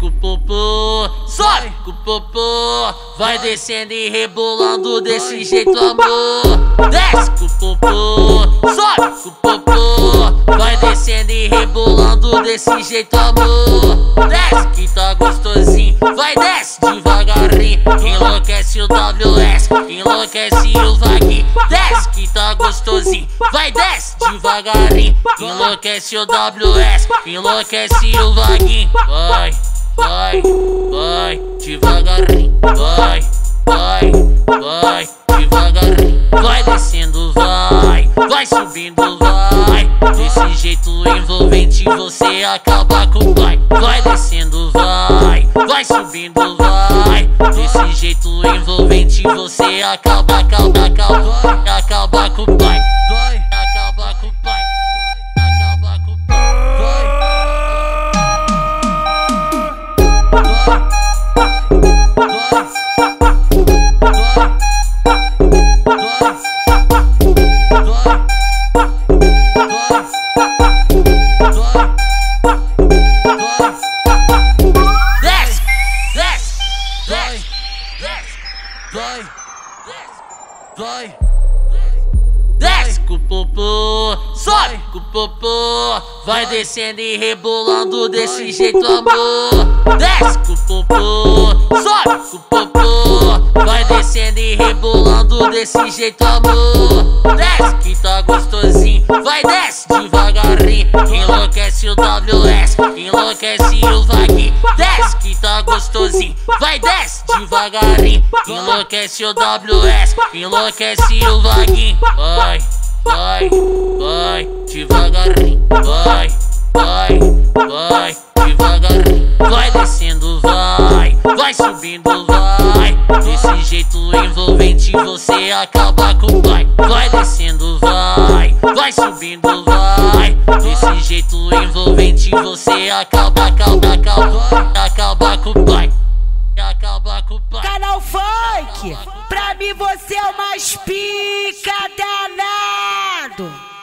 com o popô, sobe com o popô, vai descendo e rebolando desse jeito, amor. Desce com o popô, sobe com o popô, vai descendo e rebolando desse jeito, amor. Desce que tá gostosinho, vai desce devagarinho, enlouquece o WS, enlouquece o vaguinho. Desce que tá gostosinho, vai desce devagarinho, enlouquece o WS, enlouquece o vaguinho. Vai vai, vai, devagarinho, vai, vai, vai, devagarinho, vai descendo, vai, vai subindo, vai, desse jeito envolvente você acaba com o pai, vai descendo, vai, vai subindo, vai, desse jeito envolvente você acaba, acaba, acaba, vai, desce com o popô, sobe com o popô, vai descendo e rebolando desse jeito, amor. Desce com o popô, sobe com o popô, vai descendo e rebolando desse jeito, amor. Desce enlouquece o vaguinho. Desce que tá gostosinho, vai desce devagarinho, enlouquece o WS, enlouquece o vaguinho. Vai, vai, vai, devagarinho, vai, vai, vai, devagarinho. Vai descendo, vai, vai subindo, vai. Desse jeito envolvente você acaba com o pai. Vai descendo, vai, vai subindo, vai. Desse jeito envolvente você acaba, acaba, acaba, acaba com o pai. Acaba com o pai. Canal Funk, pra mim você é o mais pica danado.